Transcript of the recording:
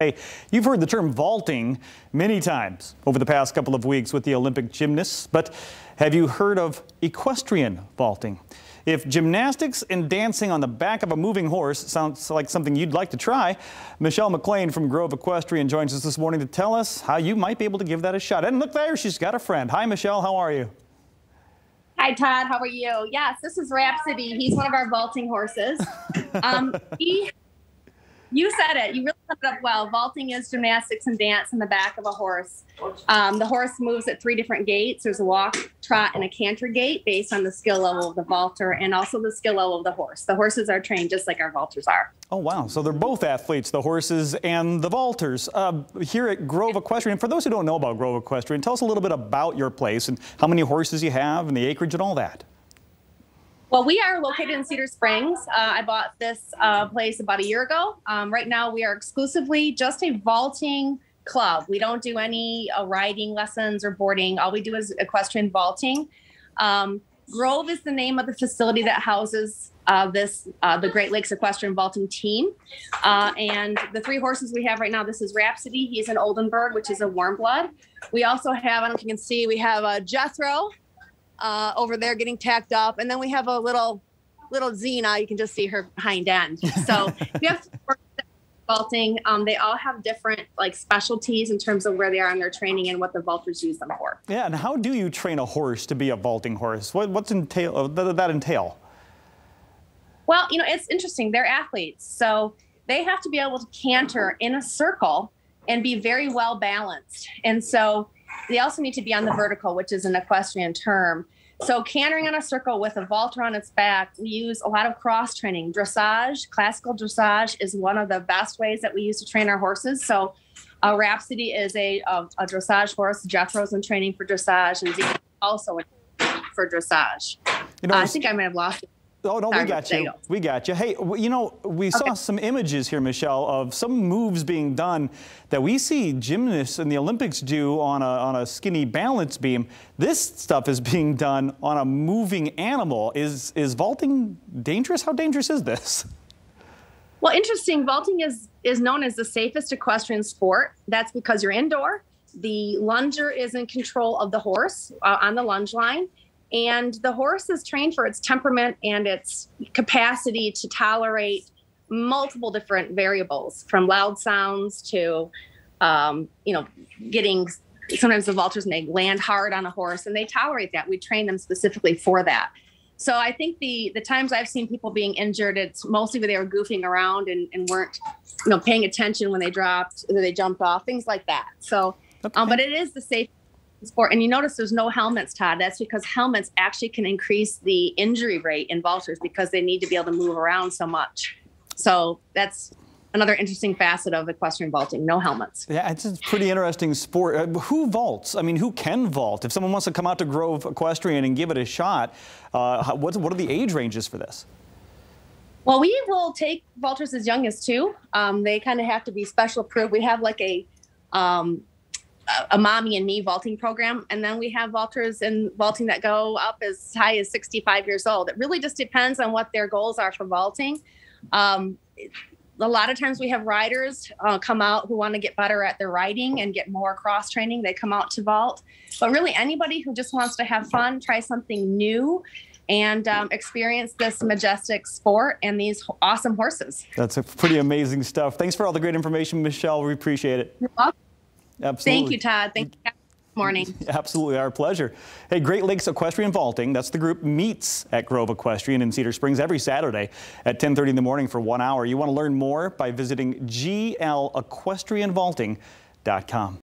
Hey, you've heard the term vaulting many times over the past couple of weeks with the Olympic gymnasts, but have you heard of equestrian vaulting? If gymnastics and dancing on the back of a moving horse sounds like something you'd like to try, Michelle McLean from Grove Equestrian joins us this morning to tell us how you might be able to give that a shot. And look there, she's got a friend. Hi, Michelle. How are you? Hi, Todd. How are you? Yes, this is Rhapsody. He's one of our vaulting horses. Um, he you said it. You really summed it up well. Vaulting is gymnastics and dance in the back of a horse. Um, the horse moves at three different gaits. There's a walk, trot, and a canter gait based on the skill level of the vaulter and also the skill level of the horse. The horses are trained just like our vaulters are. Oh, wow. So they're both athletes, the horses and the vaulters. Uh, here at Grove Equestrian, for those who don't know about Grove Equestrian, tell us a little bit about your place and how many horses you have and the acreage and all that. Well, we are located in Cedar Springs. Uh, I bought this uh, place about a year ago. Um, right now, we are exclusively just a vaulting club. We don't do any uh, riding lessons or boarding. All we do is equestrian vaulting. Um, Grove is the name of the facility that houses uh, this uh, the Great Lakes Equestrian Vaulting team. Uh, and the three horses we have right now, this is Rhapsody. He's an Oldenburg, which is a warm blood. We also have, I don't know if you can see, we have a Jethro, uh, over there getting tacked up. And then we have a little little Xena. You can just see her hind end. So we have vaulting. Um, they all have different like specialties in terms of where they are in their training and what the vaulters use them for. Yeah, and how do you train a horse to be a vaulting horse? What, what's entail uh, that entail? Well, you know, it's interesting. They're athletes, so they have to be able to canter in a circle and be very well balanced. And so they also need to be on the vertical, which is an equestrian term. So cantering on a circle with a vaulter on its back, we use a lot of cross training. Dressage, classical dressage is one of the best ways that we use to train our horses. So uh, Rhapsody is a, a, a dressage horse. Jethro's in training for dressage and Zeke also for dressage. You know, uh, I think I might have lost Oh, no, we got you. We got you. Hey, you know, we okay. saw some images here, Michelle, of some moves being done that we see gymnasts in the Olympics do on a, on a skinny balance beam. This stuff is being done on a moving animal. Is, is vaulting dangerous? How dangerous is this? Well, interesting. Vaulting is, is known as the safest equestrian sport. That's because you're indoor. The lunger is in control of the horse uh, on the lunge line and the horse is trained for its temperament and its capacity to tolerate multiple different variables from loud sounds to, um, you know, getting sometimes the vaulters may land hard on a horse and they tolerate that. We train them specifically for that. So I think the the times I've seen people being injured, it's mostly where they were goofing around and, and weren't, you know, paying attention when they dropped, or they jumped off, things like that. So, okay. um, but it is the safe sport. And you notice there's no helmets, Todd. That's because helmets actually can increase the injury rate in vaulters because they need to be able to move around so much. So that's another interesting facet of equestrian vaulting, no helmets. Yeah, it's a pretty interesting sport. Uh, who vaults? I mean, who can vault? If someone wants to come out to Grove Equestrian and give it a shot, uh, what, what are the age ranges for this? Well, we will take vaulters as young as two. Um, they kind of have to be special approved. We have like a um, a mommy and me vaulting program and then we have vaulters in vaulting that go up as high as 65 years old it really just depends on what their goals are for vaulting um, a lot of times we have riders uh, come out who want to get better at their riding and get more cross training they come out to vault but really anybody who just wants to have fun try something new and um, experience this majestic sport and these awesome horses. That's pretty amazing stuff. Thanks for all the great information, Michelle. We appreciate it. Absolutely. Thank you, Todd. Thank you. Morning. Absolutely, our pleasure. Hey, Great Lakes Equestrian Vaulting, that's the group, meets at Grove Equestrian in Cedar Springs every Saturday at 10.30 in the morning for one hour. You want to learn more by visiting glequestrianvaulting.com.